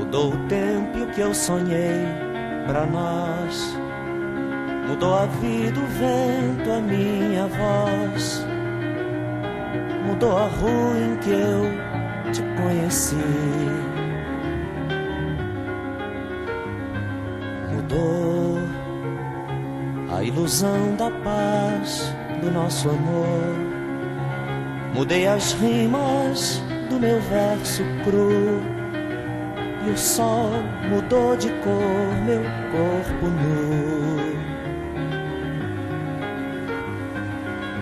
Mudou, o tempo que eu sonhei pra nós. Mudou a vida, o vento, a minha voz. Mudou a rua em que eu te conheci. Mudou a ilusão da paz do nosso amor. Mudei as rimas do meu verso cru. O sol mudou de cor, meu corpo nu.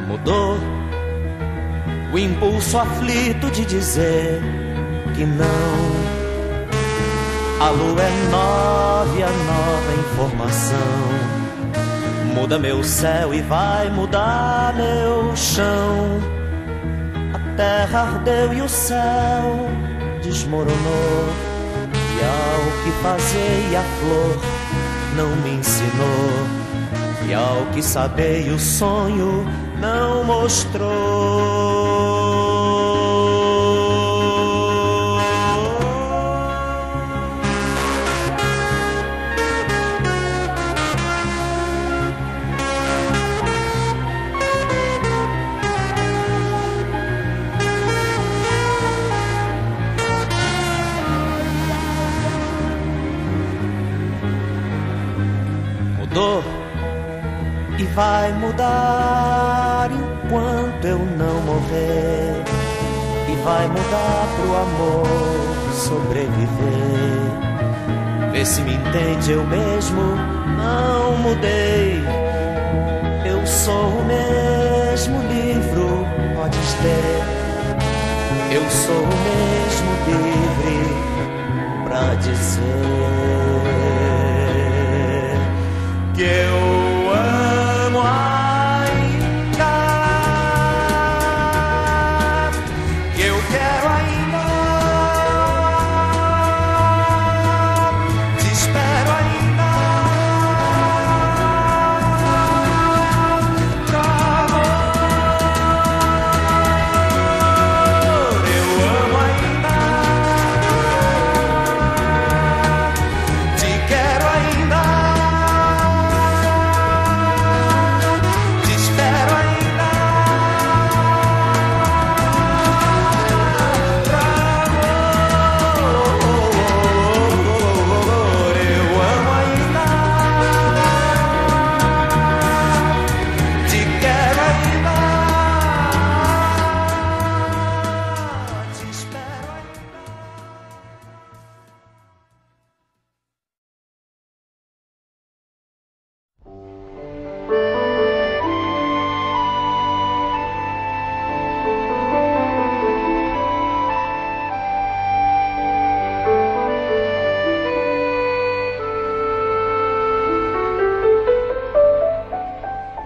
Mudou o impulso aflito de dizer que não. A lua é nova e a nova informação muda meu céu e vai mudar meu chão. A terra ardeu e o céu desmoronou. Ao que fazer e a flor não me ensinou. E ao que saber e o sonho não mostrou. Mudou e vai mudar enquanto eu não morrer. E vai mudar pro amor sobreviver. Vê se me entende, eu mesmo não mudei. Eu sou o mesmo livro, podes ter. Eu sou o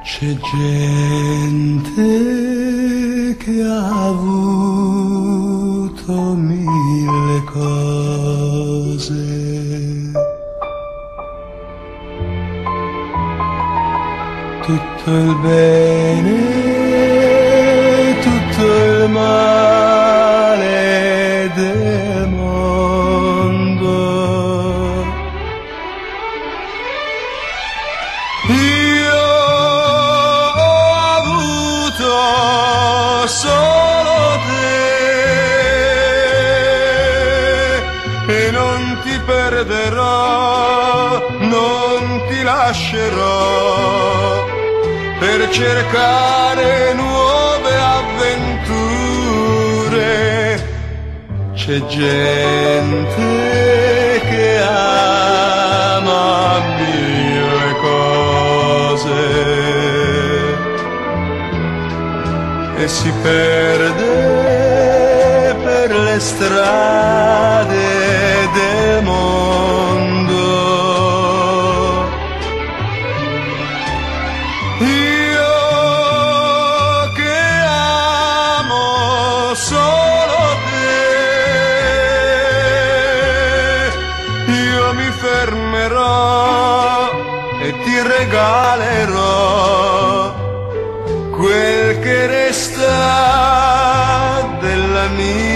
C'è gente che ha avuto mille cose. Tutto il bene, tutto il male del mondo. Ti perderò, non ti lascerò per cercare nuove avventure. C'è gente che ama mille cose e si perde per le strade mondo. Io che amo solo te, io mi fermerò e ti regalerò quel che resta della mia.